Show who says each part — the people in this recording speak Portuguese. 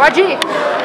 Speaker 1: Pode ir.